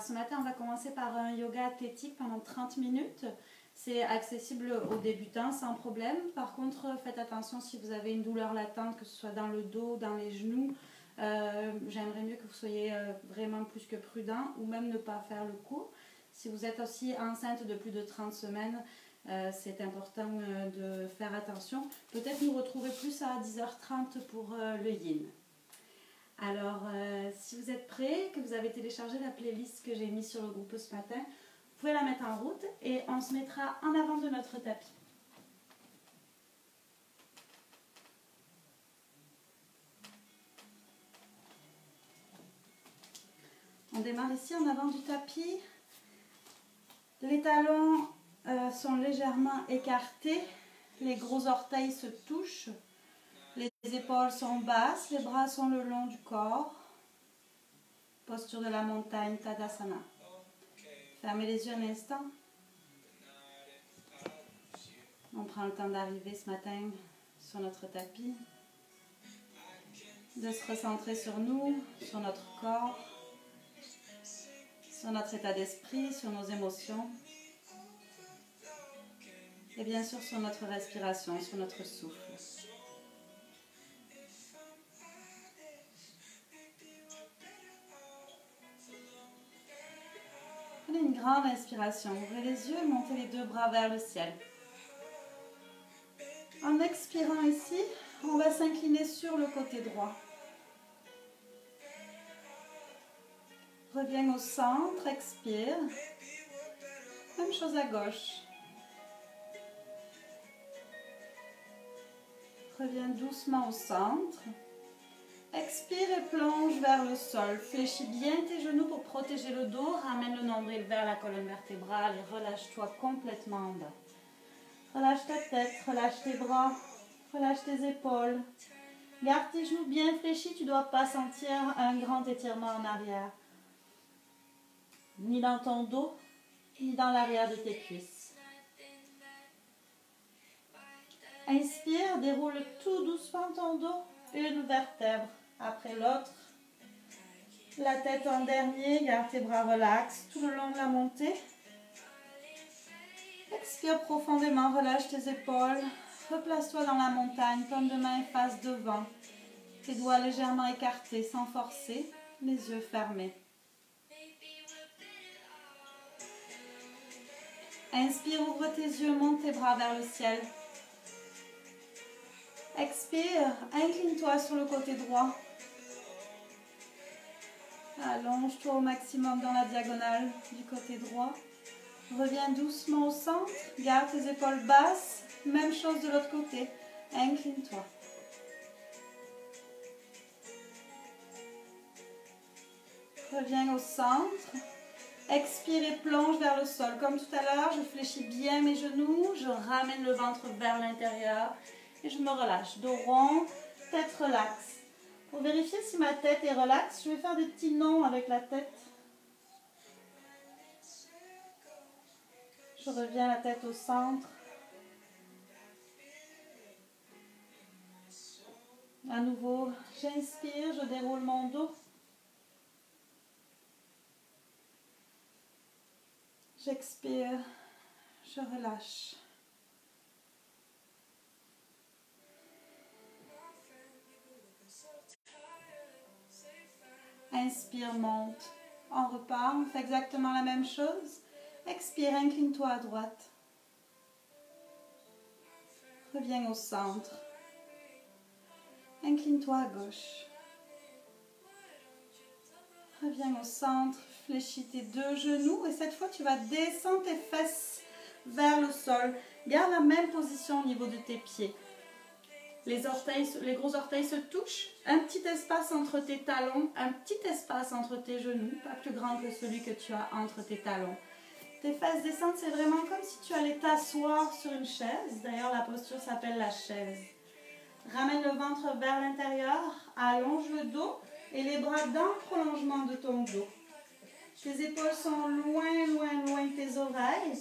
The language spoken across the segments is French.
Ce matin, on va commencer par un yoga athlétique pendant 30 minutes. C'est accessible aux débutants sans problème. Par contre, faites attention si vous avez une douleur latente, que ce soit dans le dos, dans les genoux. Euh, j'aimerais mieux que vous soyez euh, vraiment plus que prudent ou même ne pas faire le cours. Si vous êtes aussi enceinte de plus de 30 semaines, euh, c'est important de faire attention. Peut-être nous retrouver plus à 10h30 pour le yin. Alors, si vous êtes prêts, que vous avez téléchargé la playlist que j'ai mise sur le groupe ce matin, vous pouvez la mettre en route et on se mettra en avant de notre tapis. On démarre ici en avant du tapis. Les talons euh, sont légèrement écartés. Les gros orteils se touchent. Les épaules sont basses. Les bras sont le long du corps. Posture de la montagne, Tadasana. Fermez les yeux un instant. On prend le temps d'arriver ce matin sur notre tapis, de se recentrer sur nous, sur notre corps, sur notre état d'esprit, sur nos émotions et bien sûr sur notre respiration, sur notre souffle. Une grande inspiration. Ouvrez les yeux, montez les deux bras vers le ciel. En expirant ici, on va s'incliner sur le côté droit. Reviens au centre, expire. Même chose à gauche. Reviens doucement au centre. Expire et plonge vers le sol. Fléchis bien tes genoux pour protéger le dos. Ramène le nombril vers la colonne vertébrale et relâche-toi complètement en bas. Relâche ta tête, relâche tes bras, relâche tes épaules. Garde tes genoux bien fléchis. Tu ne dois pas sentir un grand étirement en arrière. Ni dans ton dos, ni dans l'arrière de tes cuisses. Inspire, déroule tout doucement ton dos, une vertèbre après l'autre. La tête en dernier, garde tes bras relax tout le long de la montée. Expire profondément, relâche tes épaules. Replace-toi dans la montagne, paume de main face devant. Tes doigts légèrement écartés sans forcer, les yeux fermés. Inspire, ouvre tes yeux, monte tes bras vers le ciel. Expire, incline-toi sur le côté droit. Allonge-toi au maximum dans la diagonale du côté droit. Reviens doucement au centre. Garde tes épaules basses. Même chose de l'autre côté. Incline-toi. Reviens au centre. Expire et plonge vers le sol. Comme tout à l'heure, je fléchis bien mes genoux. Je ramène le ventre vers l'intérieur. Et je me relâche. Dos rond, tête relaxe. Pour vérifier si ma tête est relaxe, je vais faire des petits noms avec la tête. Je reviens la tête au centre. À nouveau, j'inspire, je déroule mon dos. J'expire, je relâche. Inspire, monte. On repart, on fait exactement la même chose. Expire, incline-toi à droite. Reviens au centre. Incline-toi à gauche. Reviens au centre, fléchis tes deux genoux et cette fois tu vas descendre tes fesses vers le sol. Garde la même position au niveau de tes pieds. Les, gros orteils se touchent. Un petit espace entre tes talons, un petit espace entre tes genoux, pas plus grand que celui que tu as entre tes talons. Tes fesses descendent, c'est vraiment comme si tu allais t'asseoir sur une chaise. D'ailleurs, la posture s'appelle la chaise. Ramène le ventre vers l'intérieur, allonge le dos et les bras dans le prolongement de ton dos. Tes épaules sont loin, loin, loin de tes oreilles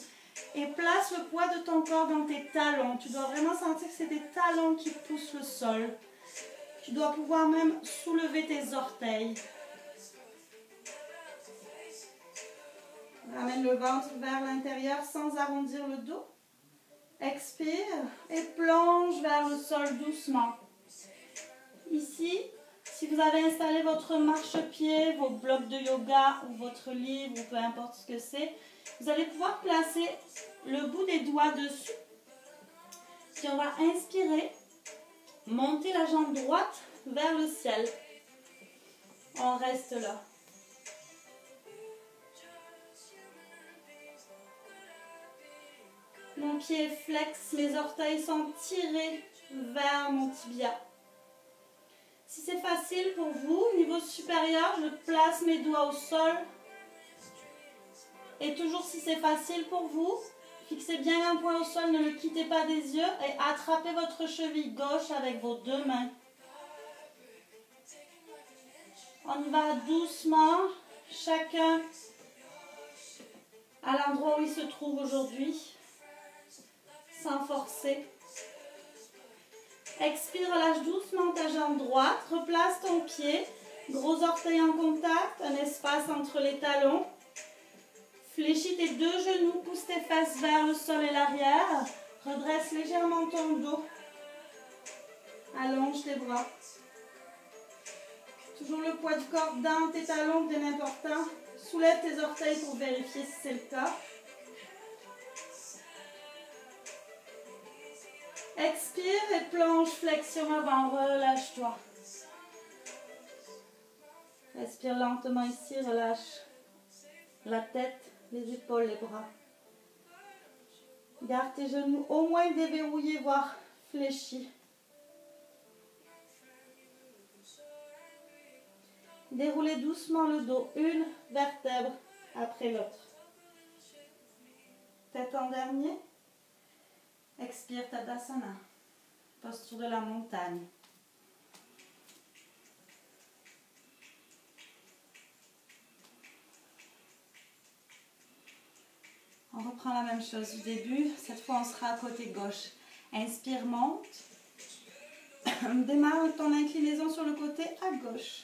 et place le poids de ton corps dans tes talons. Tu dois vraiment sentir que c'est tes talons qui poussent le sol. Tu dois pouvoir même soulever tes orteils. Ramène le ventre vers l'intérieur sans arrondir le dos. Expire et plonge vers le sol doucement. Ici, si vous avez installé votre marchepied, vos blocs de yoga ou votre livre ou peu importe ce que c'est, vous allez pouvoir placer le bout des doigts dessus. Puis on va inspirer, monter la jambe droite vers le ciel. On reste là. Mon pied est flex, mes orteils sont tirés vers mon tibia. Si c'est facile pour vous, niveau supérieur, je place mes doigts au sol. Et toujours si c'est facile pour vous, fixez bien un point au sol, ne le quittez pas des yeux et attrapez votre cheville gauche avec vos deux mains. On va doucement, chacun à l'endroit où il se trouve aujourd'hui, sans forcer. Expire, relâche doucement ta jambe droite, replace ton pied, gros orteil en contact, un espace entre les talons. Fléchis tes deux genoux, pousse tes fesses vers le sol et l'arrière. Redresse légèrement ton dos. Allonge tes bras. Toujours le poids du corps dans tes talons, bien important. Soulève tes orteils pour vérifier si c'est le cas. Expire et plonge, flexion avant, relâche-toi. Respire lentement ici, relâche la tête, les épaules, les bras. Garde tes genoux au moins déverrouillés, voire fléchis. Déroulez doucement le dos, une vertèbre après l'autre. Tête en dernier. Expire Tadasana, posture de la montagne. On reprend la même chose du début. Cette fois, on sera à côté gauche. Inspire, monte. Démarre ton inclinaison sur le côté à gauche.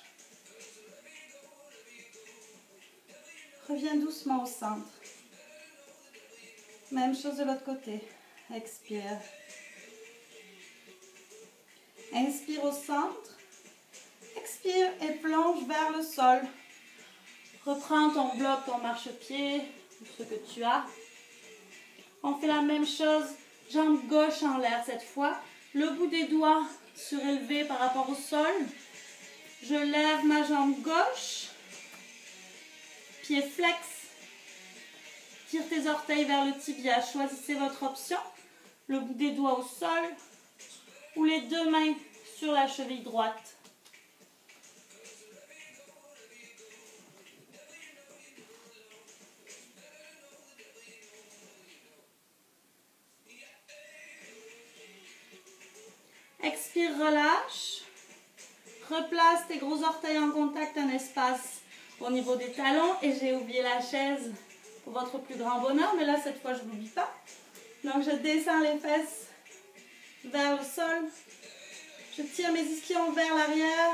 Reviens doucement au centre. Même chose de l'autre côté. Expire. Inspire au centre. Expire et plonge vers le sol. Reprends ton bloc, ton marchepied, ce que tu as. On fait la même chose, jambe gauche en l'air cette fois. Le bout des doigts surélevé par rapport au sol. Je lève ma jambe gauche. Pied flex. Tire tes orteils vers le tibia. Choisissez votre option le bout des doigts au sol ou les deux mains sur la cheville droite. Expire, relâche. Replace tes gros orteils en contact, un espace au niveau des talons. Et j'ai oublié la chaise pour votre plus grand bonheur, mais là, cette fois, je ne l'oublie pas. Donc je descends les fesses vers le sol. Je tire mes ischions vers l'arrière.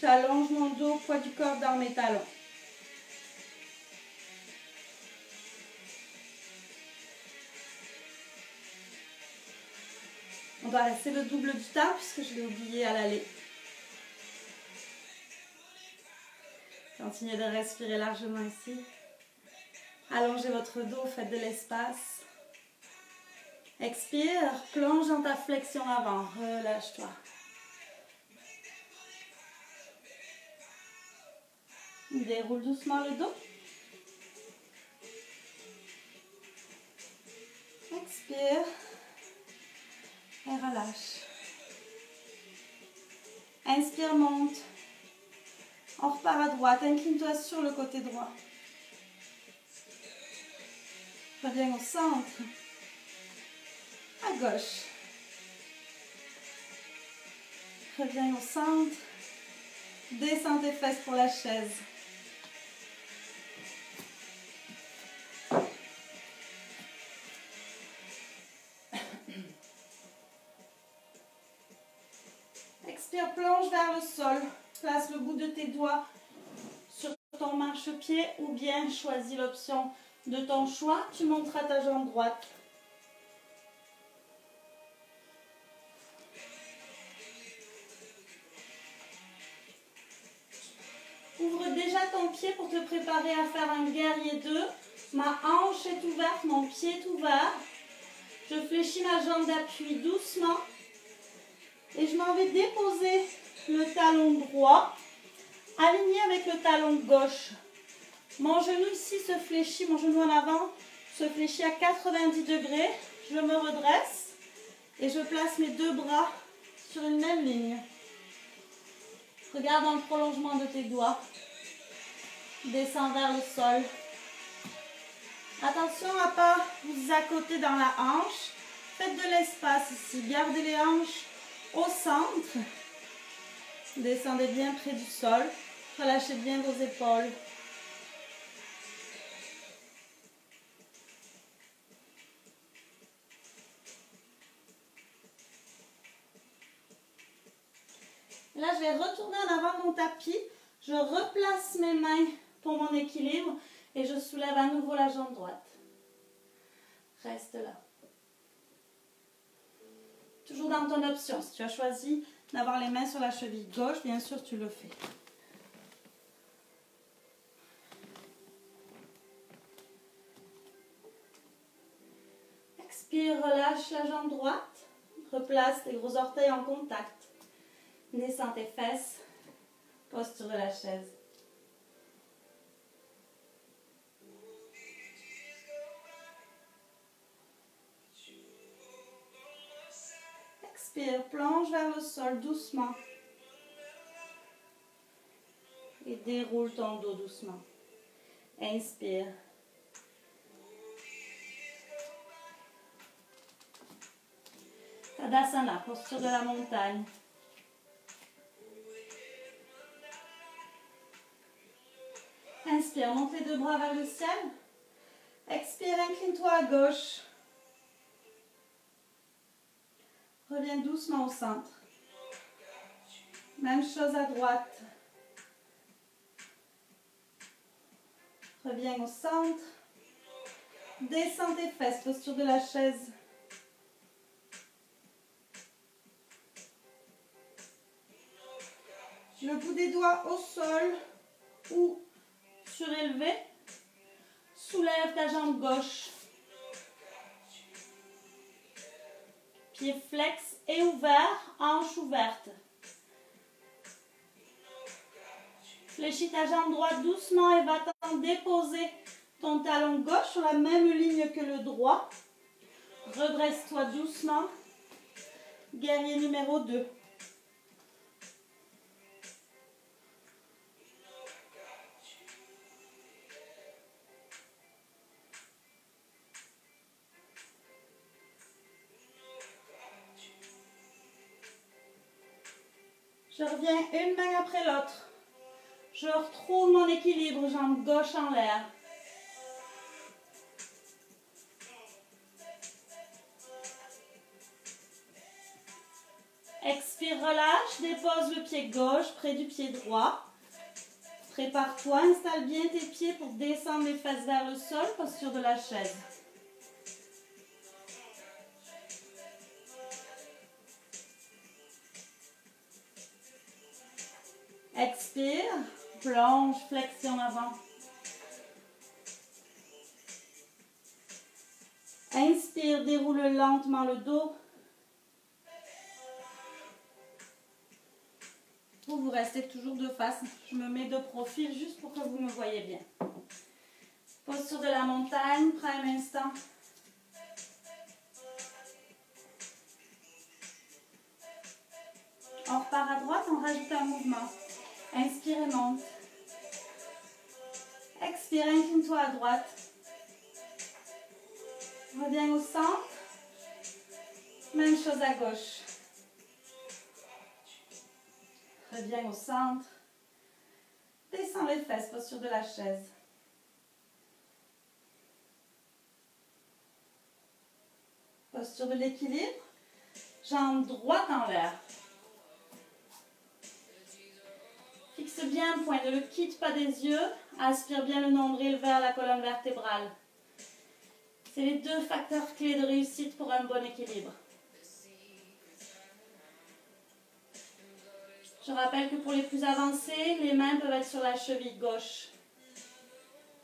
J'allonge mon dos, poids du corps dans mes talons. On va rester le double du temps puisque je l'ai oublié à l'aller. Continuez de respirer largement ici. Allongez votre dos, faites de l'espace. Expire, plonge dans ta flexion avant, relâche-toi. Déroule doucement le dos. Expire et relâche. Inspire, monte. On repart à droite. Incline-toi sur le côté droit. Reviens au centre à gauche. Reviens au centre. Descends tes fesses pour la chaise. Vers le sol. Place le bout de tes doigts sur ton marchepied ou bien choisis l'option de ton choix. Tu monteras ta jambe droite. Ouvre déjà ton pied pour te préparer à faire un guerrier 2. Ma hanche est ouverte, mon pied est ouvert. Je fléchis ma jambe d'appui doucement. Et je m'en vais déposer le talon droit, aligné avec le talon gauche. Mon genou ici se fléchit, mon genou en avant se fléchit à 90 degrés. Je me redresse et je place mes deux bras sur une même ligne. Regarde dans le prolongement de tes doigts. Descends vers le sol. Attention à ne pas vous accoter dans la hanche. Faites de l'espace ici. Gardez les hanches au centre. Descendez bien près du sol. Relâchez bien vos épaules. Là, je vais retourner en avant mon tapis. Je replace mes mains pour mon équilibre et je soulève à nouveau la jambe droite. Reste là. Toujours dans ton option. Si tu as choisi d'avoir les mains sur la cheville gauche, bien sûr, tu le fais. Expire, relâche la jambe droite. Replace tes gros orteils en contact. Descends tes fesses. Posture de la chaise. Plonge vers le sol doucement. Et déroule ton dos doucement. Inspire. Tadasana, posture de la montagne. Inspire, monte les deux bras vers le ciel. Expire, incline-toi à gauche. Reviens doucement au centre. Même chose à droite. Reviens au centre. Descends tes fesses, posture de la chaise. Le bout des doigts au sol ou surélevé. Soulève ta jambe gauche. Pied flex et ouvert, hanche ouverte. Fléchis ta jambe droite doucement et va-t'en déposer ton talon gauche sur la même ligne que le droit. Redresse-toi doucement. Guerrier numéro 2. Je reviens une main après l'autre. Je retrouve mon équilibre, jambe gauche en l'air. Expire, relâche, dépose le pied gauche près du pied droit. Prépare-toi, installe bien tes pieds pour descendre les fesses vers le sol, posture de la chaise. Expire, plonge, flexion avant. Inspire, déroule lentement le dos. Vous, vous restez toujours de face. Je me mets de profil juste pour que vous me voyez bien. Posture de la montagne, prime instant. On repart à droite, on rajoute un mouvement. Inspire et monte. Expire, incline-toi à droite. Reviens au centre. Même chose à gauche. Reviens au centre. Descends les fesses, posture de la chaise. Posture de l'équilibre. Jambe droite en l'air. Reste bien point, ne le quitte pas des yeux. Aspire bien le nombril vers la colonne vertébrale. C'est les deux facteurs clés de réussite pour un bon équilibre. Je rappelle que pour les plus avancés, les mains peuvent être sur la cheville gauche.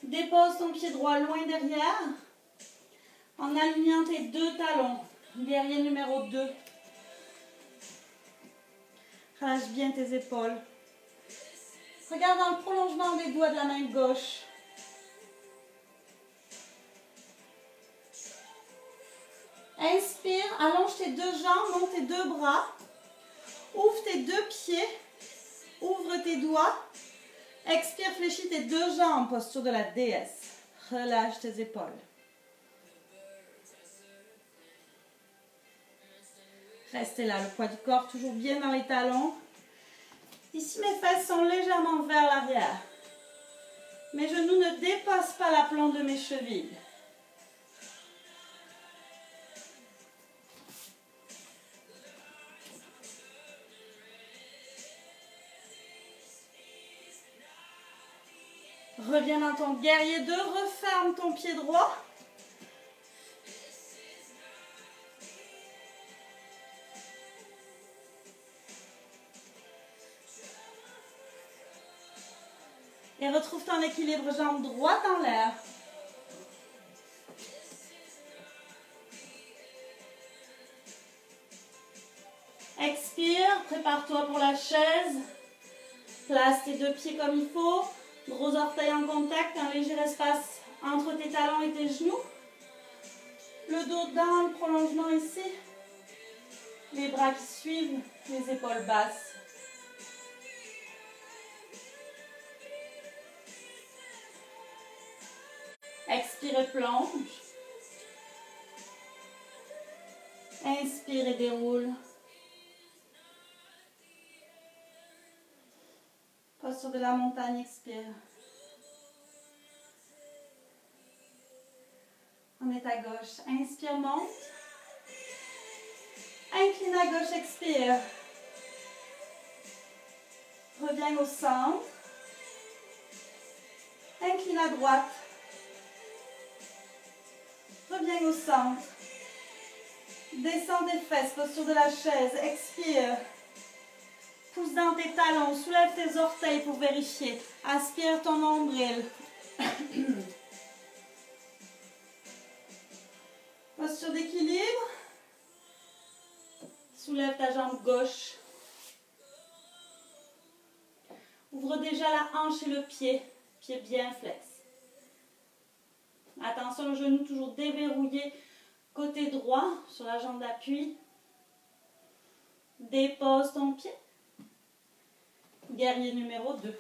Dépose ton pied droit loin derrière en alignant tes deux talons. Guerrier numéro 2. Relâche bien tes épaules. Regarde dans le prolongement des doigts de la main gauche. Inspire, allonge tes deux jambes, monte tes deux bras. Ouvre tes deux pieds. Ouvre tes doigts. Expire, fléchis tes deux jambes, posture de la déesse. Relâche tes épaules. Restez là, le poids du corps toujours bien dans les talons. Ici, mes fesses sont légèrement vers l'arrière. Mes genoux ne dépassent pas la plante de mes chevilles. Reviens dans ton guerrier 2, referme ton pied droit. Et retrouve ton équilibre jambe droite en l'air. Expire, prépare-toi pour la chaise. Place tes deux pieds comme il faut. Gros orteils en contact, un léger espace entre tes talons et tes genoux. Le dos dans le prolongement ici. Les bras qui suivent, les épaules basses. Et plonge. Inspire et déroule. Posture de la montagne, expire. On est à gauche. Inspire, monte. Incline à gauche, expire. Reviens au centre. Incline à droite. Reviens au centre. Descends tes fesses, posture de la chaise. Expire. Pousse dans tes talons, soulève tes orteils pour vérifier. Aspire ton nombril. Posture d'équilibre. Soulève ta jambe gauche. Ouvre déjà la hanche et le pied. Pied bien flex. Attention, le genou toujours déverrouillé côté droit sur la jambe d'appui. Dépose ton pied. Guerrier numéro 2.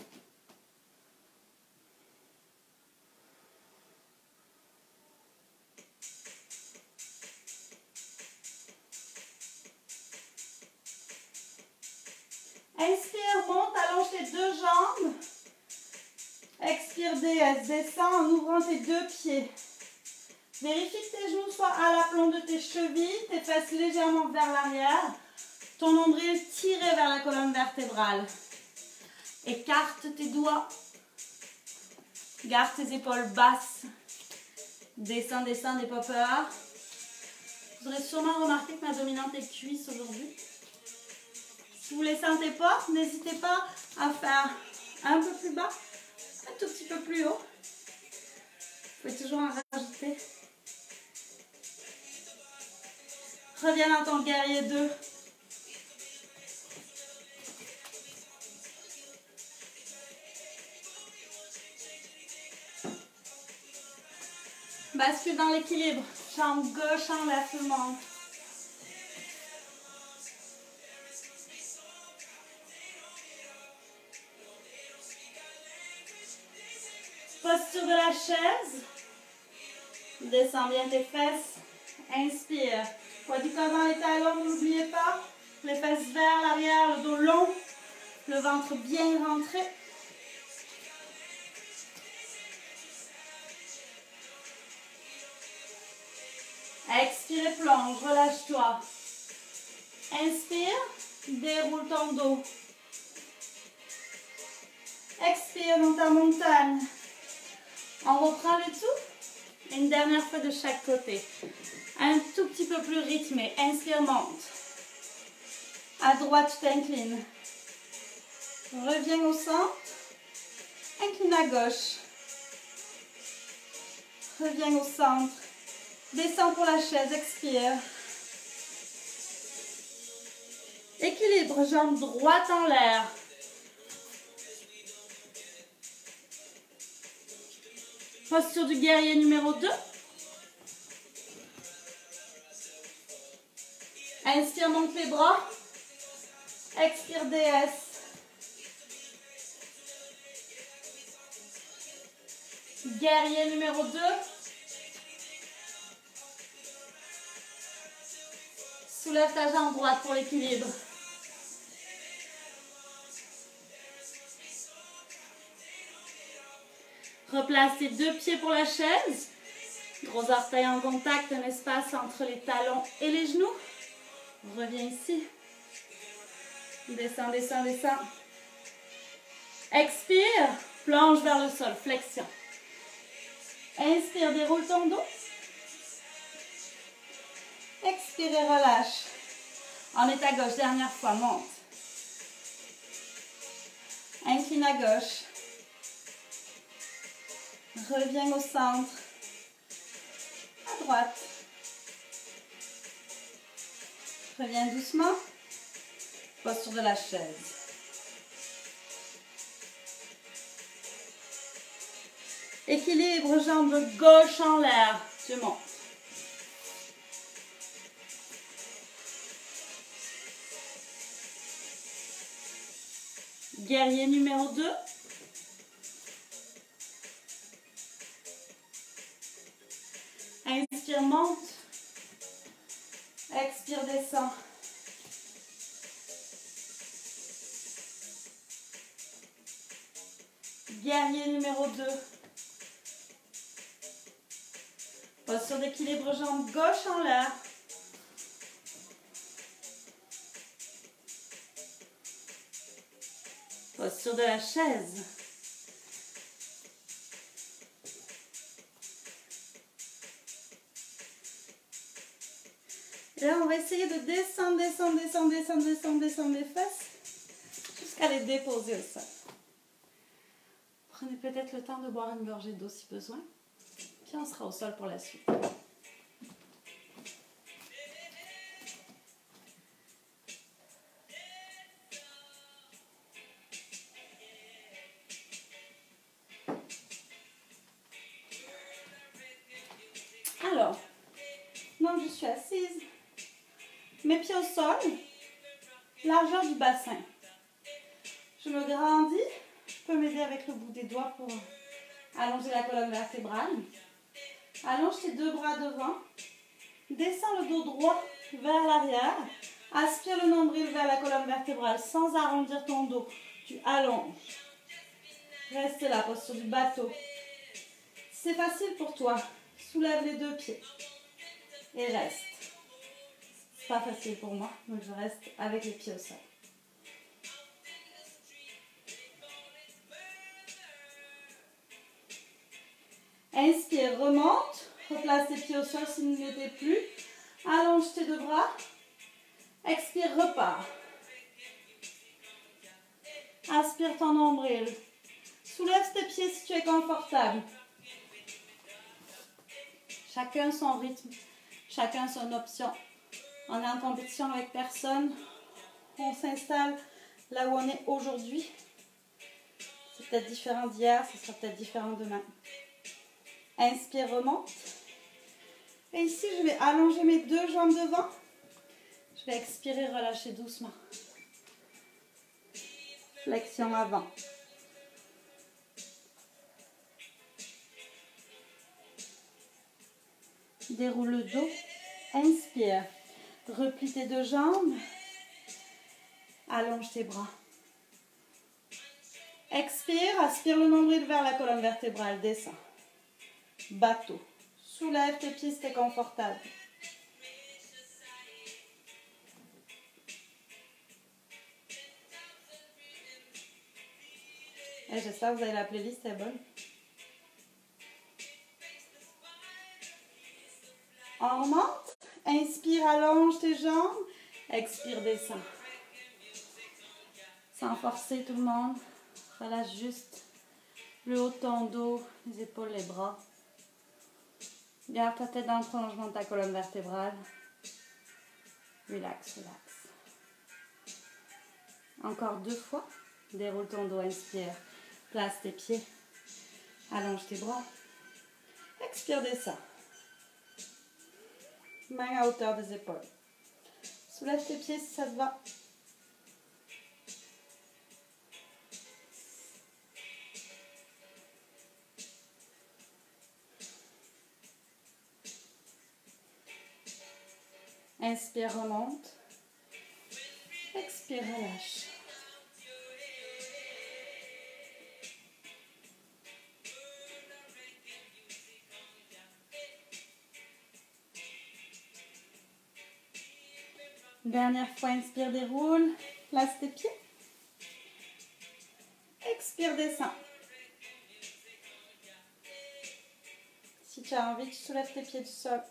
Inspire, monte, allonge tes deux jambes. Expire, DS, descends en ouvrant tes deux pieds. Vérifie que tes genoux soient à l'aplomb de tes chevilles, tes fesses légèrement vers l'arrière, ton nombril tiré vers la colonne vertébrale. Écarte tes doigts. Garde tes épaules basses. Descends, descends, n'aie pas peur. Vous aurez sûrement remarqué que ma dominante est cuisse aujourd'hui. Si vous les sentez pas, n'hésitez pas à faire un peu plus bas, tout petit peu plus haut. Vous pouvez toujours en rajouter. Reviens dans ton guerrier 2. Bascule dans l'équilibre. Jambe gauche en la de la chaise. Descends bien tes fesses. Inspire. Corps dans les talons, n'oubliez pas. Les fesses vers l'arrière, le dos long. Le ventre bien rentré. Expire plonge, relâche-toi. Inspire, déroule ton dos. Expire dans ta montagne. On reprend le tout. Une dernière fois de chaque côté. Un tout petit peu plus rythmé. Inspire, monte. À droite, tu t'inclines. Reviens au centre. Incline à gauche. Reviens au centre. Descends pour la chaise, expire. Équilibre, jambe droite en l'air. Posture du guerrier numéro 2. Inspire, monte les bras. Expire, DS. Guerrier numéro 2. Soulève ta jambe droite pour l'équilibre. Replace deux pieds pour la chaise. Gros orteils en contact, un espace entre les talons et les genoux. Reviens ici. Descends, descends, descends. Expire, plonge vers le sol, flexion. Inspire, déroule ton dos. Expire et relâche. En état gauche, dernière fois, monte. Incline à gauche. Reviens au centre. À droite. Reviens doucement. Posture de la chaise. Équilibre, jambe gauche en l'air. Tu montes. Guerrier numéro 2. Inspire, monte. Expire, descend. Guerrier numéro 2. Posture d'équilibre, jambe gauche en l'air. Posture de la chaise. On va essayer de descendre, descendre, descendre, descendre, descendre, descendre les fesses jusqu'à les déposer au sol. Prenez peut-être le temps de boire une gorgée d'eau si besoin. Puis on sera au sol pour la suite. Alors, donc je suis assise, mes pieds au sol, largeur du bassin. Je me grandis, je peux m'aider avec le bout des doigts pour allonger la colonne vertébrale. Allonge tes deux bras devant, descends le dos droit vers l'arrière, aspire le nombril vers la colonne vertébrale sans arrondir ton dos. Tu allonges. Reste là, posture du bateau. C'est facile pour toi. Soulève les deux pieds. Et reste. Pas facile pour moi, donc je reste avec les pieds au sol. Inspire, remonte. Replace tes pieds au sol s'ils ne l'étaient plus. Allonge tes deux bras. Expire, repars. Aspire ton nombril. Soulève tes pieds si tu es confortable. Chacun son rythme, chacun son option. On est en compétition avec personne. On s'installe là où on est aujourd'hui. C'est peut-être différent d'hier, ce sera peut-être différent demain. Inspire, remonte. Et ici, je vais allonger mes deux jambes devant. Je vais expirer, relâcher doucement. Flexion avant. Déroule le dos. Inspire. Replie tes deux jambes. Allonge tes bras. Expire. Aspire le nombril vers la colonne vertébrale. Descends. Bateau. Soulève tes pieds si tu confortable. Et j'espère que vous avez la playlist, elle est bonne. On. Inspire, allonge tes jambes. Expire, descend. Sans forcer tout le monde. Relâche juste le haut de ton dos, les épaules, les bras. Garde ta tête dans le prolongement de ta colonne vertébrale. Relax, relax. Encore deux fois. Déroule ton dos, inspire. Place tes pieds. Allonge tes bras. Expire, descends. Main à hauteur des épaules. Soulève tes pieds si ça te va. Inspire, remonte. Expire, relâche. Dernière fois, inspire, déroule. Place tes pieds. Expire, descends. Si tu as envie, tu soulèves tes pieds du sol.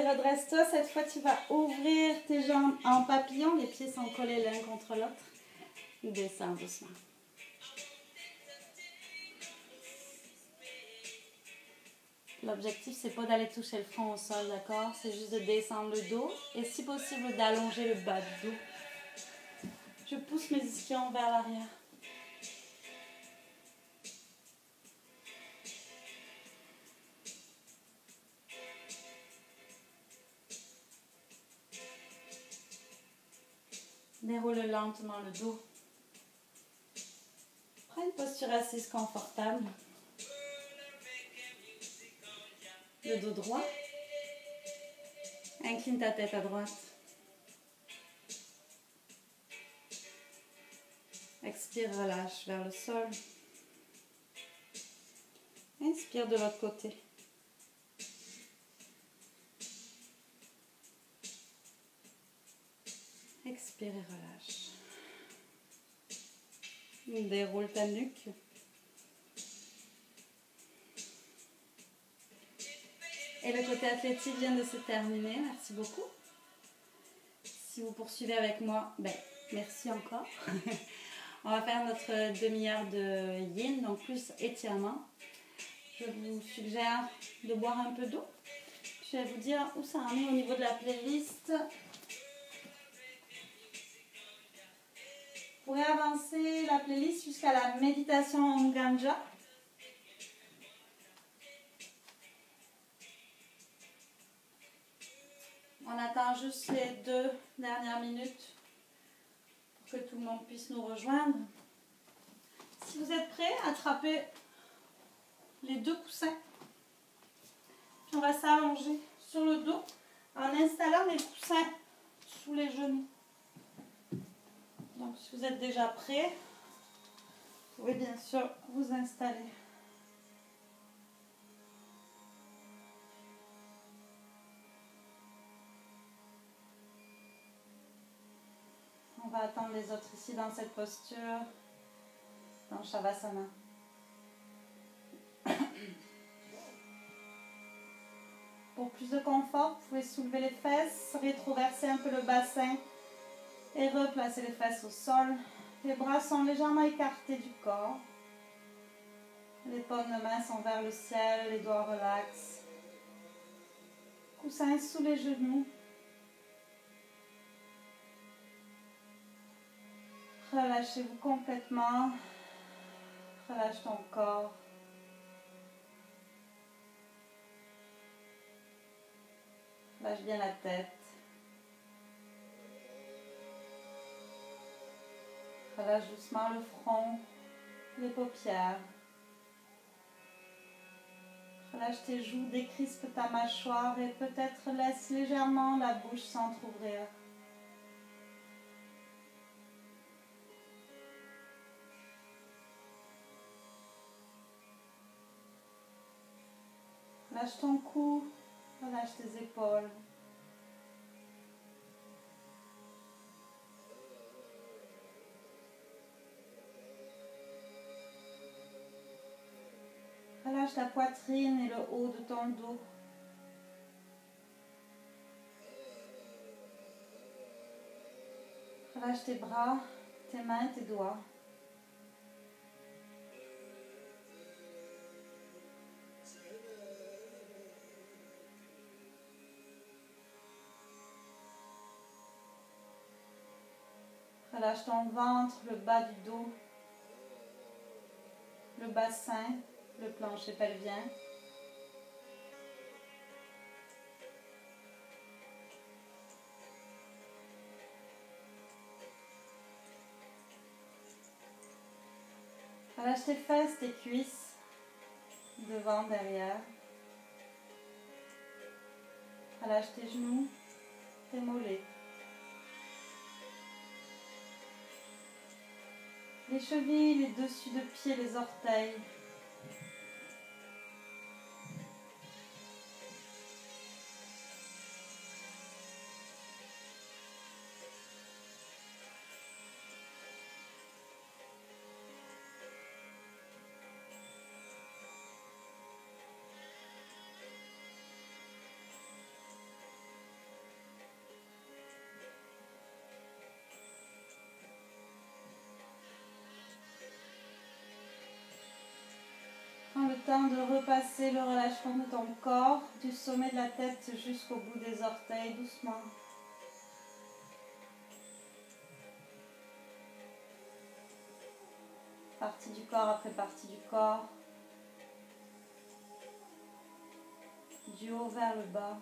Redresse-toi. Cette fois, tu vas ouvrir tes jambes en papillon. Les pieds sont collés l'un contre l'autre. Descends doucement. L'objectif, c'est pas d'aller toucher le front au sol, d'accord? C'est juste de descendre le dos et si possible d'allonger le bas du dos. Je pousse mes ischions vers l'arrière. Déroule lentement le dos. Prends une posture assise confortable. Le dos droit. Incline ta tête à droite. Expire, relâche vers le sol. Inspire de l'autre côté. Expire et relâche. Déroule ta nuque. Et le côté athlétique vient de se terminer. Merci beaucoup. Si vous poursuivez avec moi, ben, merci encore. On va faire notre demi-heure de yin, donc plus étirement. Je vous suggère de boire un peu d'eau. Je vais vous dire où ça en est au niveau de la playlist. Pourrez avancer la playlist jusqu'à la méditation en ganja. On attend juste les deux dernières minutes pour que tout le monde puisse nous rejoindre. Si vous êtes prêts, attrapez les deux coussins. Puis on va s'allonger sur le dos en installant les coussins sous les genoux. Donc, si vous êtes déjà prêt, vous pouvez bien sûr vous installer. On va attendre les autres ici dans cette posture, dans Shavasana. Pour plus de confort, vous pouvez soulever les fesses, rétroverser un peu le bassin et replacer les fesses au sol. Les bras sont légèrement écartés du corps. Les paumes de main sont vers le ciel, les doigts relaxent. Coussins sous les genoux. Relâchez-vous complètement. Relâche ton corps. Relâche bien la tête. Relâche doucement le front, les paupières. Relâche tes joues, décrispe ta mâchoire et peut-être laisse légèrement la bouche s'entr'ouvrir. Relâche ton cou, relâche tes épaules. Relâche ta poitrine et le haut de ton dos. Relâche tes bras, tes mains, tes doigts. Relâche ton ventre, le bas du dos, le bassin, le plancher pelvien. Relâche tes fesses, tes cuisses, devant, derrière. Relâche tes genoux, tes mollets. Les chevilles, les dessus de pied, les orteils. De repasser le relâchement de ton corps, du sommet de la tête jusqu'au bout des orteils, doucement. Partie du corps après partie du corps. Du haut vers le bas.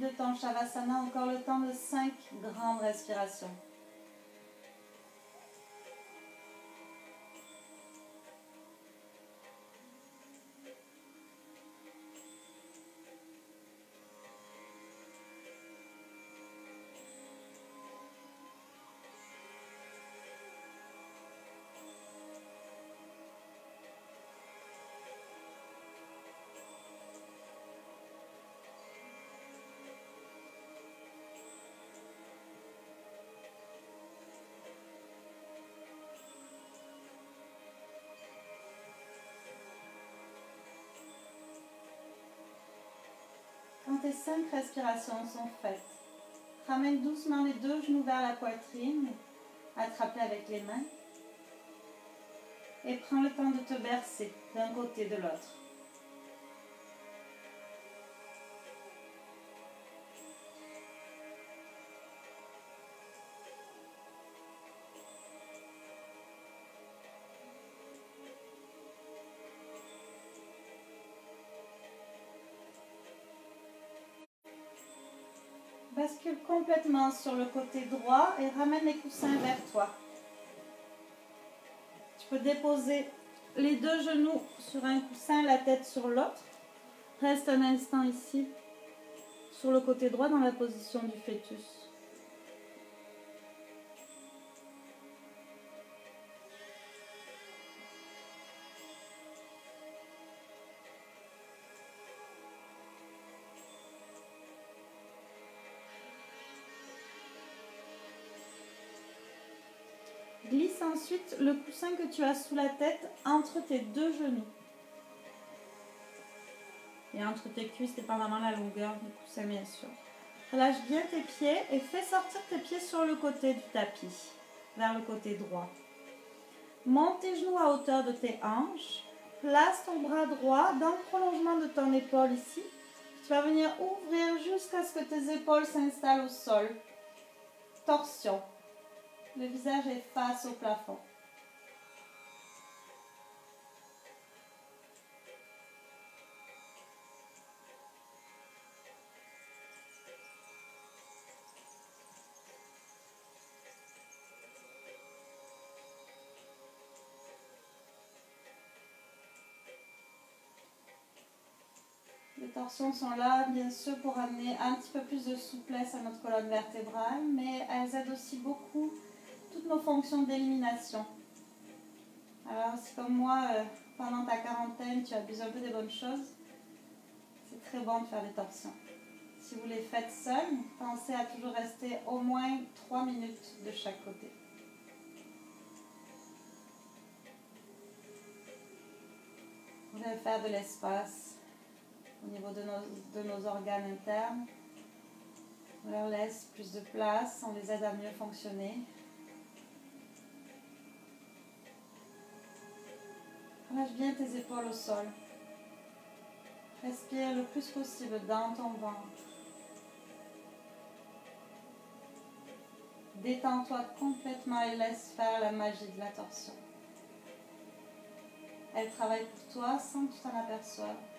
De ton Shavasana, encore le temps de 5 grandes respirations. Cinq respirations sont faites, ramène doucement les deux genoux vers la poitrine, attrapés avec les mains, et prends le temps de te bercer d'un côté de l'autre. Sur le côté droit et ramène les coussins vers toi. Tu peux déposer les deux genoux sur un coussin, la tête sur l'autre. Reste un instant ici, sur le côté droit, dans la position du fœtus. Ensuite le coussin que tu as sous la tête entre tes deux genoux. Et entre tes cuisses, dépendamment de la longueur du coussin, bien sûr. Relâche bien tes pieds et fais sortir tes pieds sur le côté du tapis, vers le côté droit. Monte tes genoux à hauteur de tes hanches Place ton bras droit dans le prolongement de ton épaule ici. Tu vas venir ouvrir jusqu'à ce que tes épaules s'installent au sol. Torsion. Le visage est face au plafond. torsions sont là, bien sûr, pour amener un petit peu plus de souplesse à notre colonne vertébrale, mais elles aident aussi beaucoup nos fonctions d'élimination. Alors, si comme moi, euh, pendant ta quarantaine, tu abuses un peu des bonnes choses, c'est très bon de faire des torsions. Si vous les faites seul, pensez à toujours rester au moins 3 minutes de chaque côté. Vous allez faire de l'espace au niveau de nos organes internes. On leur laisse plus de place, on les aide à mieux fonctionner. Bien tes épaules au sol. Respire le plus possible dans ton ventre. Détends-toi complètement et laisse faire la magie de la torsion. Elle travaille pour toi sans que tu t'en aperçoives.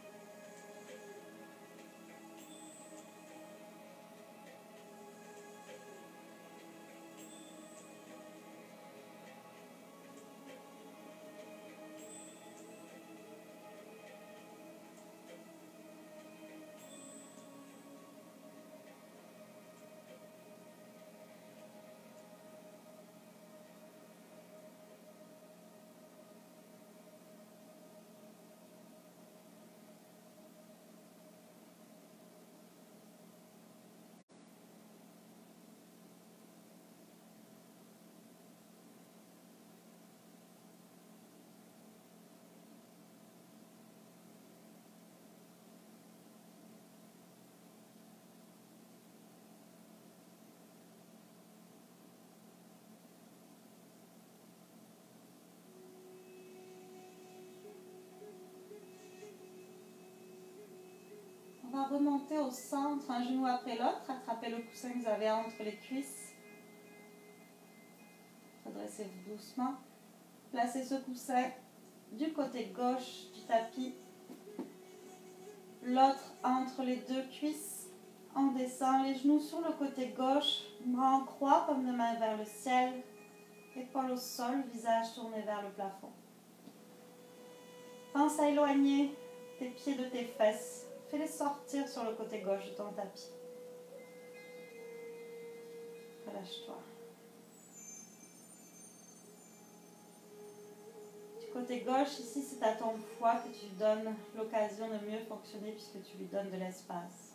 Remonter au centre, un genou après l'autre. Attrapez le coussin que vous avez entre les cuisses. Redressez-vous doucement. Placez ce coussin du côté gauche du tapis. L'autre entre les deux cuisses. On descend les genoux sur le côté gauche. Bras en croix comme de main vers le ciel. Épaules au sol, visage tourné vers le plafond. Pense à éloigner tes pieds de tes fesses. Fais-les sortir sur le côté gauche de ton tapis. Relâche-toi. Du côté gauche, ici, c'est à ton foie que tu donnes l'occasion de mieux fonctionner puisque tu lui donnes de l'espace.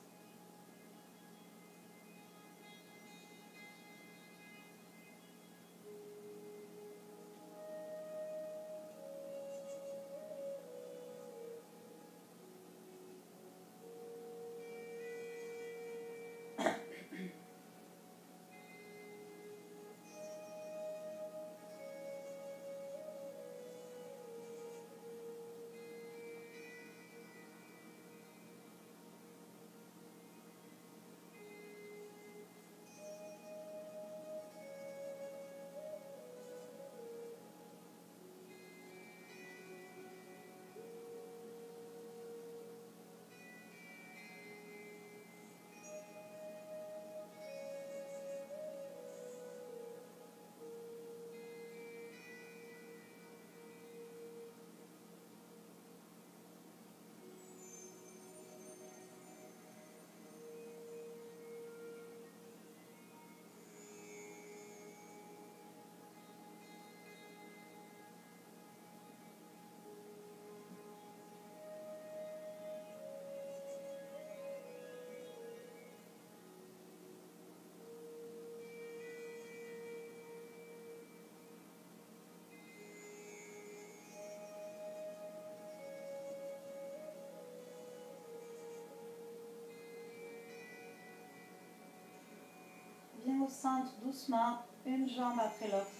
Doucement, une jambe après l'autre.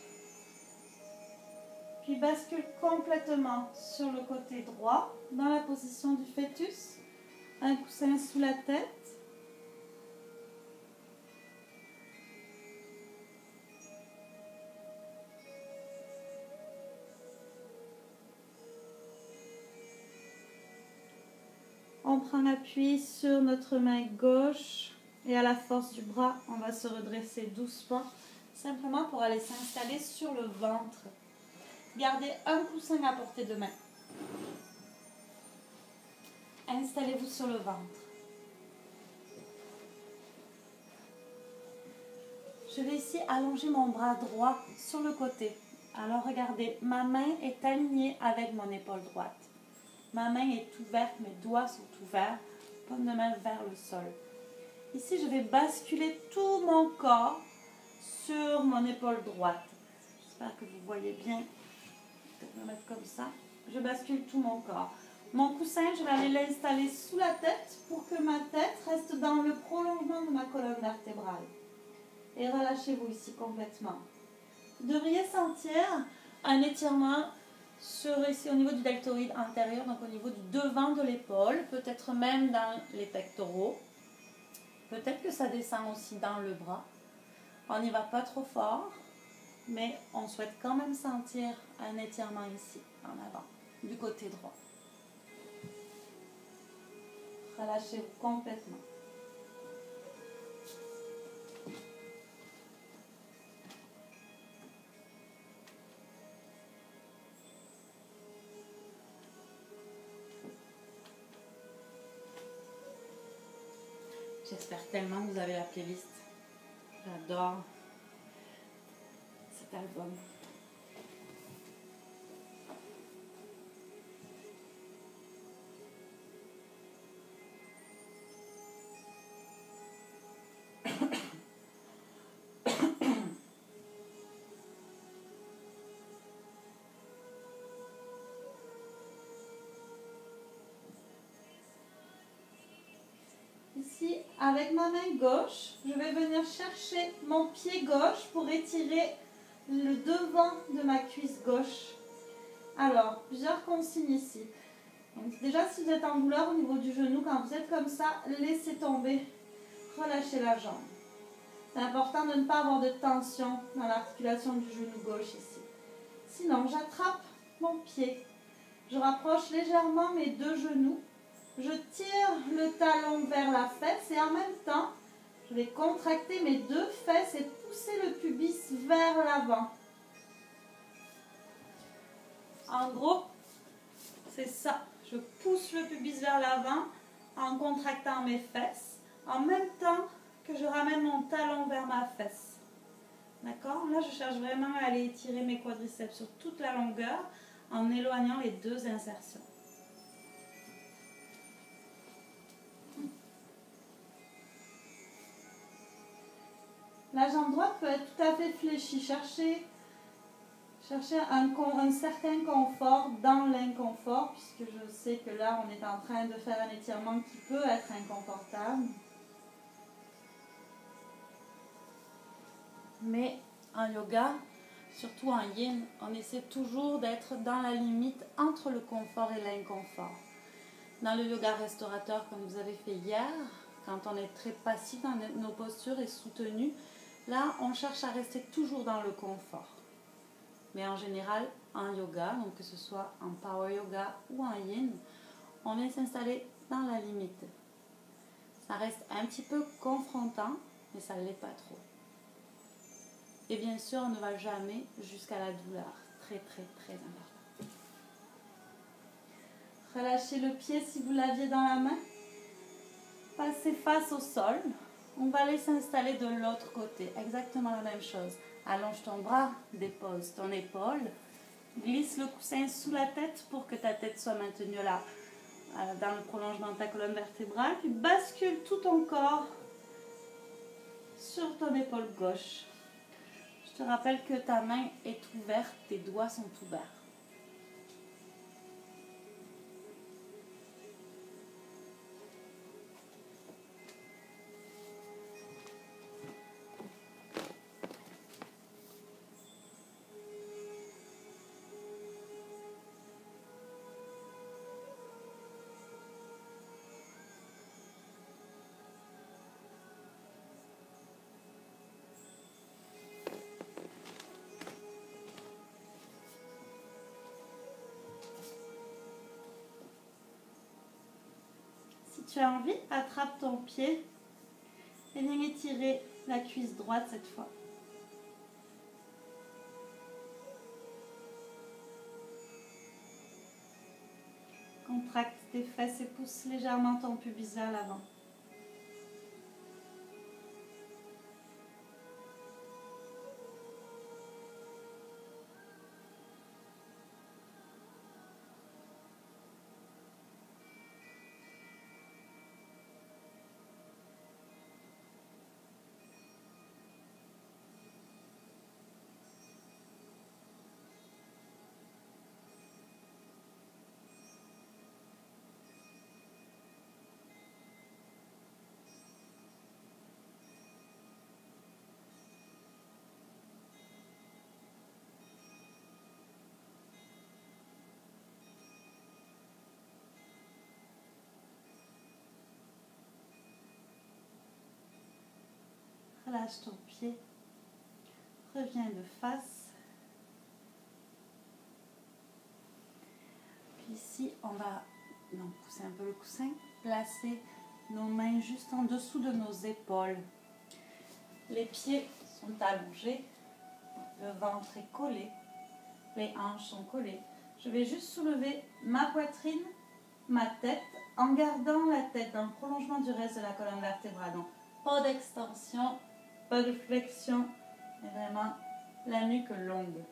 Puis bascule complètement sur le côté droit, dans la position du fœtus. Un coussin sous la tête. On prend appui sur notre main gauche et à la force du bras, on va se redresser doucement, simplement pour aller s'installer sur le ventre. Gardez un coussin à portée de main. Installez-vous sur le ventre. Je vais ici allonger mon bras droit sur le côté. Alors regardez, ma main est alignée avec mon épaule droite. Ma main est ouverte, mes doigts sont ouverts, paume de main vers le sol. Ici, je vais basculer tout mon corps sur mon épaule droite. J'espère que vous voyez bien. Je vais me mettre comme ça. Je bascule tout mon corps. Mon coussin, je vais aller l'installer sous la tête pour que ma tête reste dans le prolongement de ma colonne vertébrale. Et relâchez-vous ici complètement. Vous devriez sentir un étirement sur ici au niveau du deltoïde antérieur, donc au niveau du devant de l'épaule, peut-être même dans les pectoraux. Peut-être que ça descend aussi dans le bras. On n'y va pas trop fort, mais on souhaite quand même sentir un étirement ici, en avant, du côté droit. Relâchez-vous complètement. J'espère tellement que vous avez la playlist. J'adore cet album. Avec ma main gauche, je vais venir chercher mon pied gauche pour étirer le devant de ma cuisse gauche. Alors, plusieurs consignes ici. Donc, déjà, si vous êtes en douleur au niveau du genou, quand vous êtes comme ça, laissez tomber, relâchez la jambe. C'est important de ne pas avoir de tension dans l'articulation du genou gauche ici. Sinon, j'attrape mon pied. Je rapproche légèrement mes deux genoux je tire le talon vers la fesse et en même temps, je vais contracter mes deux fesses et pousser le pubis vers l'avant. En gros, c'est ça. Je pousse le pubis vers l'avant en contractant mes fesses, en même temps que je ramène mon talon vers ma fesse. D'accord? Là, je cherche vraiment à aller étirer mes quadriceps sur toute la longueur en éloignant les deux insertions. La jambe droite peut être tout à fait fléchie. Cherchez, un, un certain confort dans l'inconfort, puisque je sais que là, on est en train de faire un étirement qui peut être inconfortable. Mais en yoga, surtout en yin, on essaie toujours d'être dans la limite entre le confort et l'inconfort. Dans le yoga restaurateur, comme vous avez fait hier, quand on est très passif dans nos postures et soutenu, Là, on cherche à rester toujours dans le confort. Mais en général, en yoga, donc que ce soit en power yoga ou en yin, on vient s'installer dans la limite. Ça reste un petit peu confrontant, mais ça ne l'est pas trop. Et bien sûr, on ne va jamais jusqu'à la douleur. Très, très, très important. Relâchez le pied si vous l'aviez dans la main. Passez face au sol. On va aller s'installer de l'autre côté. Exactement la même chose. Allonge ton bras, dépose ton épaule. Glisse le coussin sous la tête pour que ta tête soit maintenue là, euh, dans le prolongement de ta colonne vertébrale. Puis bascule tout ton corps sur ton épaule gauche. Je te rappelle que ta main est ouverte, tes doigts sont ouverts. Tu as envie, attrape ton pied et viens étirer la cuisse droite cette fois. Contracte tes fesses et pousse légèrement ton pubis vers l'avant. Relâche ton pied. Reviens de face. Ici, on va donc, pousser un peu le coussin. Placer nos mains juste en dessous de nos épaules. Les pieds sont allongés. Le ventre est collé. Les hanches sont collées. Je vais juste soulever ma poitrine, ma tête, en gardant la tête dans le prolongement du reste de la colonne vertébrale. Donc, pas d'extension, pas de flexion, mais vraiment la nuque longue.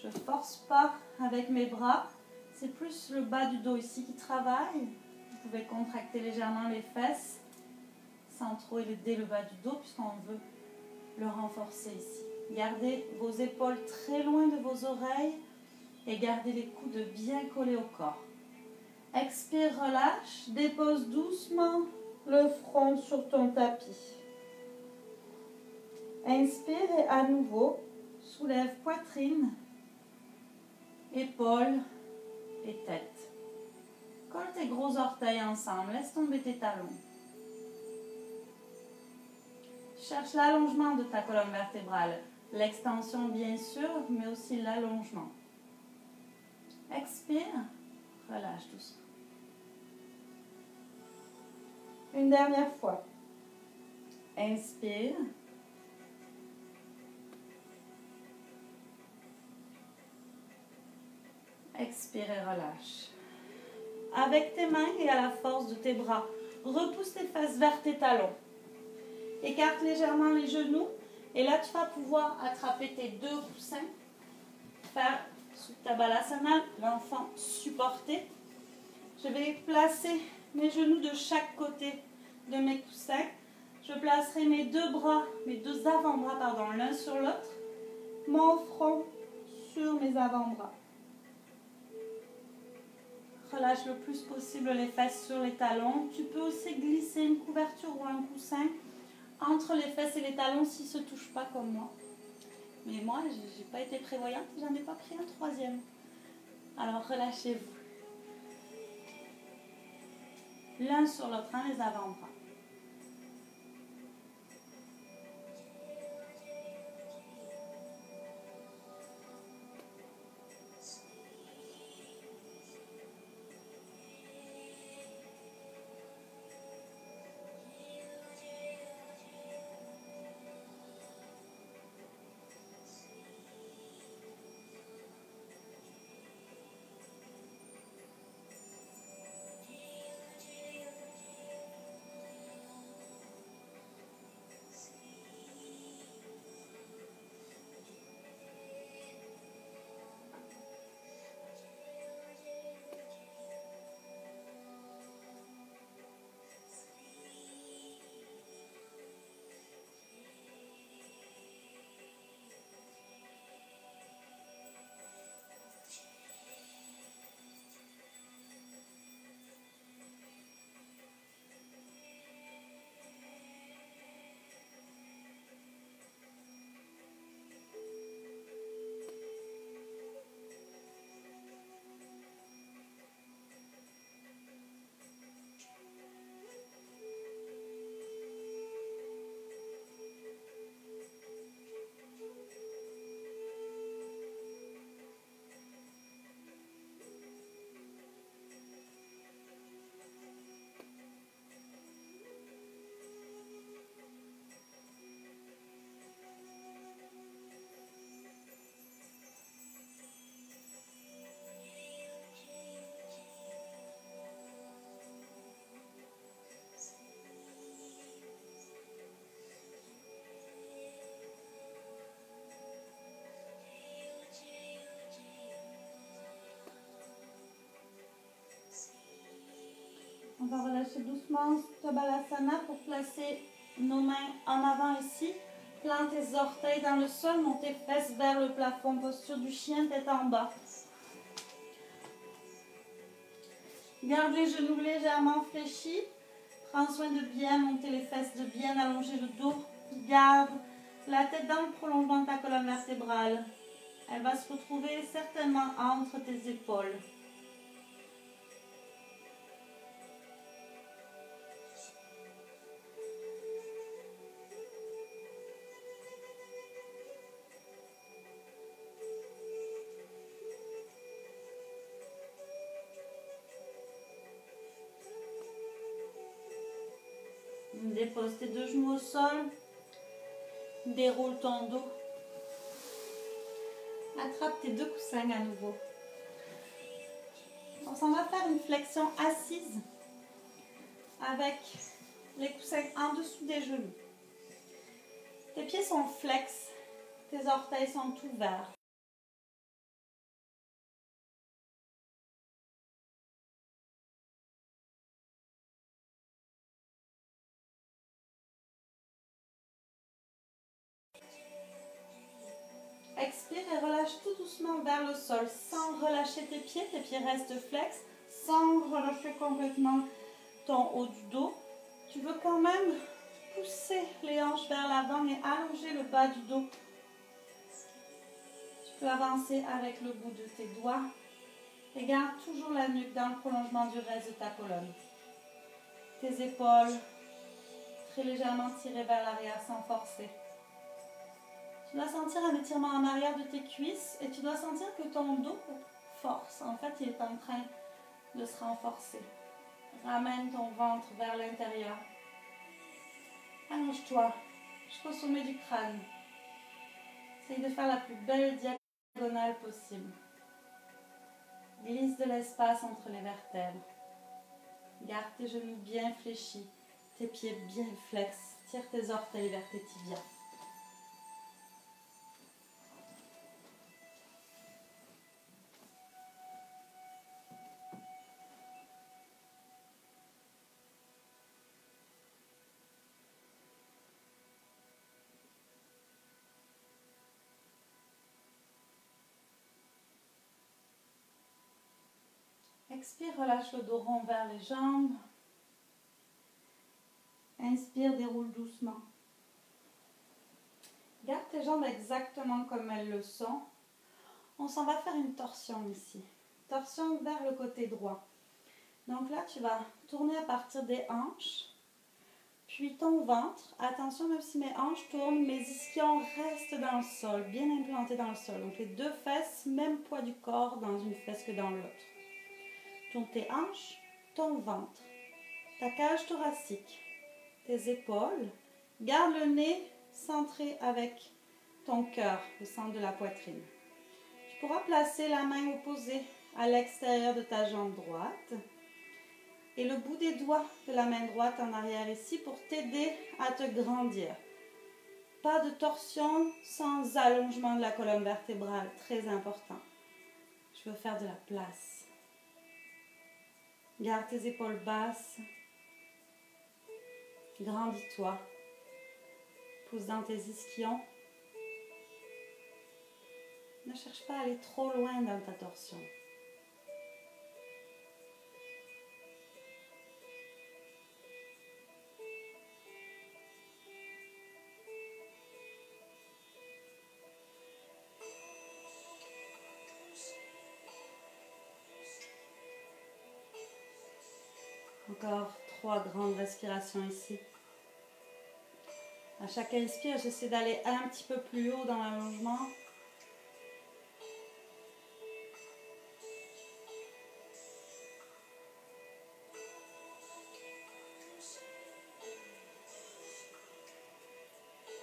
Je ne force pas avec mes bras, c'est plus le bas du dos ici qui travaille. Vous pouvez contracter légèrement les fesses sans trop élever le bas du dos puisqu'on veut le renforcer ici. Gardez vos épaules très loin de vos oreilles et gardez les coudes bien collés au corps. Expire, relâche, dépose doucement le front sur ton tapis. Inspire et à nouveau, soulève poitrine, épaules et tête. Colle tes gros orteils ensemble, laisse tomber tes talons. Cherche l'allongement de ta colonne vertébrale. L'extension bien sûr, mais aussi l'allongement. Expire, relâche doucement. Une dernière fois. Inspire. Expire relâche. Avec tes mains et à la force de tes bras, repousse tes fesses vers tes talons. Écarte légèrement les genoux et là tu vas pouvoir attraper tes deux coussins, faire sous ta balasana, l'enfant supporté. Je vais placer mes genoux de chaque côté de mes coussins. Je placerai mes deux bras, mes deux avant-bras, pardon, l'un sur l'autre. Mon front sur mes avant-bras. Relâche le plus possible les fesses sur les talons. Tu peux aussi glisser une couverture ou un coussin entre les fesses et les talons s'ils ne se touchent pas comme moi. Mais moi, je n'ai pas été prévoyante, j'en ai pas pris un troisième. Alors relâchez-vous. L'un sur l'autre, hein, les avant-bras. Relâcher doucement Balasana pour placer nos mains en avant ici. Plante tes orteils dans le sol, monte tes fesses vers le plafond. Posture du chien, tête en bas. Garde les genoux légèrement fléchis. Prends soin de bien monter les fesses, de bien allonger le dos. Garde la tête dans le prolongement de ta colonne vertébrale. Elle va se retrouver certainement entre tes épaules. Sol. Déroule ton dos. Attrape tes deux coussins à nouveau. On s'en va faire une flexion assise avec les coussins en dessous des genoux. Tes pieds sont flex, tes orteils sont ouverts. Le sol sans relâcher tes pieds. Tes pieds restent flex sans relâcher complètement ton haut du dos. Tu veux quand même pousser les hanches vers l'avant et allonger le bas du dos. Tu peux avancer avec le bout de tes doigts et garde toujours la nuque dans le prolongement du reste de ta colonne. Tes épaules très légèrement tirées vers l'arrière sans forcer. Tu dois sentir un étirement en arrière de tes cuisses et tu dois sentir que ton dos force. En fait, il est en train de se renforcer. Ramène ton ventre vers l'intérieur. Allonge-toi jusqu'au sommet du crâne. Essaye de faire la plus belle diagonale possible. Glisse de l'espace entre les vertèbres. Garde tes genoux bien fléchis, tes pieds bien flex. Tire tes orteils vers tes tibias. Expire, relâche le dos rond vers les jambes. Inspire, déroule doucement. Garde tes jambes exactement comme elles le sont. On s'en va faire une torsion ici. Torsion vers le côté droit. Donc là, tu vas tourner à partir des hanches, puis ton ventre. Attention, même si mes hanches tournent, mes ischions restent dans le sol, bien implantés dans le sol. Donc les deux fesses, même poids du corps dans une fesse que dans l'autre tes hanches, ton ventre, ta cage thoracique, tes épaules. Garde le nez centré avec ton cœur, le centre de la poitrine. Tu pourras placer la main opposée à l'extérieur de ta jambe droite et le bout des doigts de la main droite en arrière ici pour t'aider à te grandir. Pas de torsion sans allongement de la colonne vertébrale, très important. Je veux faire de la place. Garde tes épaules basses. Grandis-toi. Pousse dans tes ischions. Ne cherche pas à aller trop loin dans ta torsion. Encore trois grandes respirations ici. À chaque inspire, j'essaie d'aller un petit peu plus haut dans l'allongement.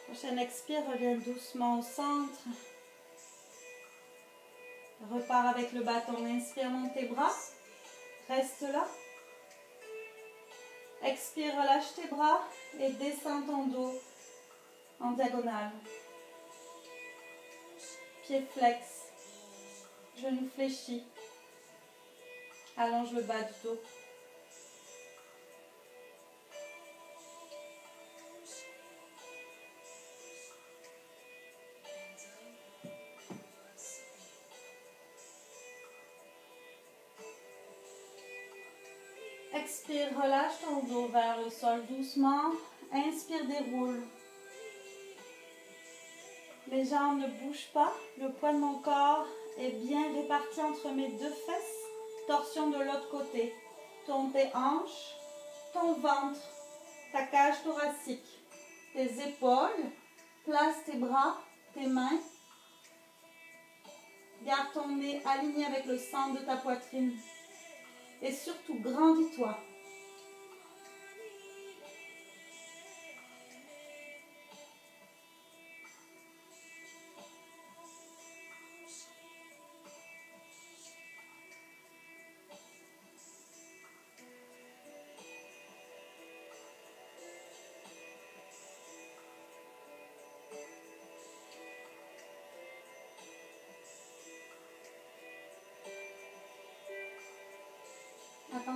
Prochaine expire, reviens doucement au centre. Repars avec le bâton. Inspire, monte tes bras. Reste là. Expire, relâche tes bras et descends ton dos en diagonale. Pied flex, genou fléchi. Allonge le bas du dos. Relâche ton dos vers le sol doucement. Inspire, déroule. Les jambes ne bougent pas. Le poids de mon corps est bien réparti entre mes deux fesses. Torsion de l'autre côté. Tourne tes hanches, ton ventre, ta cage thoracique, tes épaules. Place tes bras, tes mains. Garde ton nez aligné avec le centre de ta poitrine. Et surtout, grandis-toi.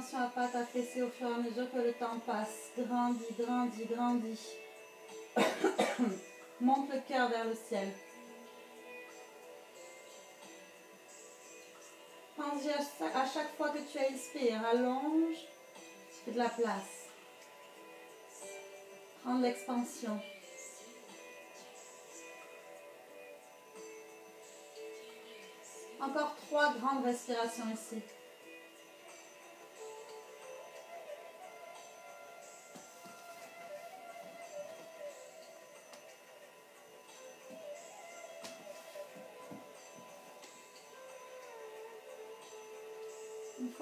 Attention à ne pas t'affaisser au fur et à mesure que le temps passe. Grandis, grandis, grandis. Monte le cœur vers le ciel. Pense à chaque fois que tu expires, allonge, fais de la place. Prends l'expansion. Encore trois grandes respirations ici.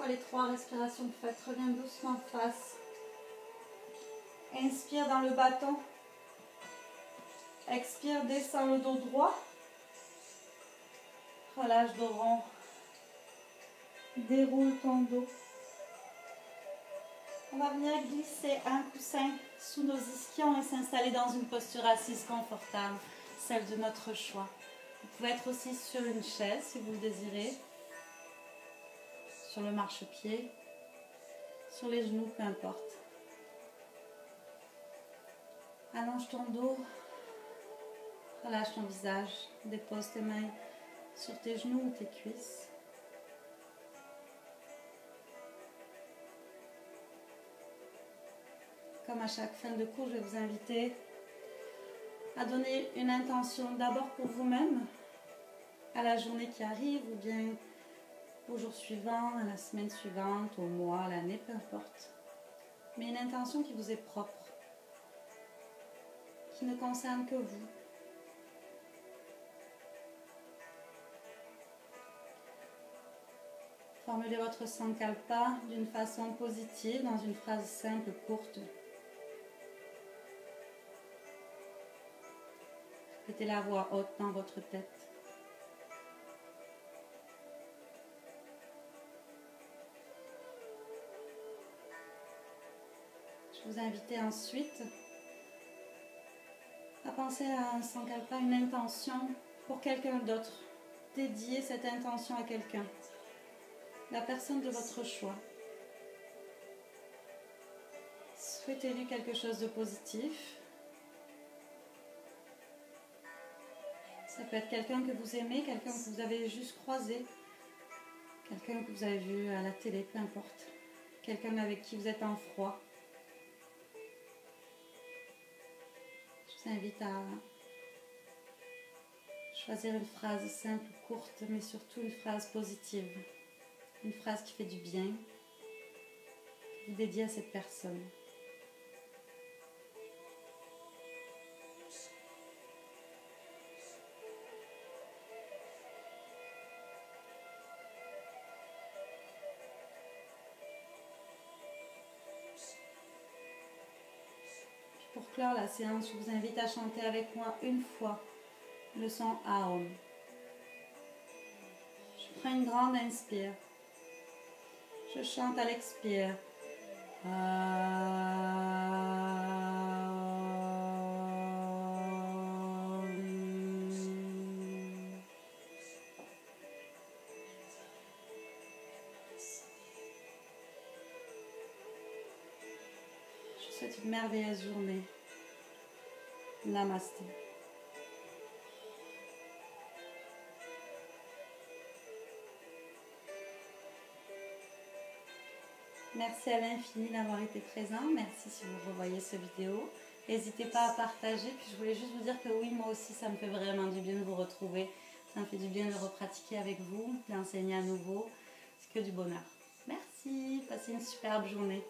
Les trois respirations faites, reviens doucement face. Inspire dans le bâton. Expire, descends le dos droit. Relâche dos rond. Déroule ton dos. On va venir glisser un coussin sous nos ischions et s'installer dans une posture assise confortable, celle de notre choix. Vous pouvez être aussi sur une chaise si vous le désirez sur le marchepied, sur les genoux, peu importe. Allonge ton dos, relâche ton visage, dépose tes mains sur tes genoux ou tes cuisses. Comme à chaque fin de cours, je vais vous inviter à donner une intention d'abord pour vous-même, à la journée qui arrive ou bien au jour suivant, à la semaine suivante, au mois, à l'année, peu importe. Mais une intention qui vous est propre, qui ne concerne que vous. Formulez votre sankalpa d'une façon positive dans une phrase simple, courte. Répétez la voix haute dans votre tête. Vous inviter ensuite à penser à un sankalpa, une intention pour quelqu'un d'autre. Dédier cette intention à quelqu'un. La personne de votre choix. Souhaitez-lui quelque chose de positif. Ça peut être quelqu'un que vous aimez, quelqu'un que vous avez juste croisé, quelqu'un que vous avez vu à la télé, peu importe. Quelqu'un avec qui vous êtes en froid. Je vous invite à choisir une phrase simple, courte, mais surtout une phrase positive. Une phrase qui fait du bien, dédiez à cette personne. Clore la séance, je vous invite à chanter avec moi une fois le son Aum. Je prends une grande inspire. Je chante à l'expire. Je vous souhaite une merveilleuse journée. Merci à l'infini d'avoir été présent. Merci si vous revoyez ce vidéo. N'hésitez pas à partager. Puis je voulais juste vous dire que oui, moi aussi, ça me fait vraiment du bien de vous retrouver. Ça me fait du bien de repratiquer avec vous, d'enseigner à nouveau. C'est que du bonheur. Merci. Passez une superbe journée.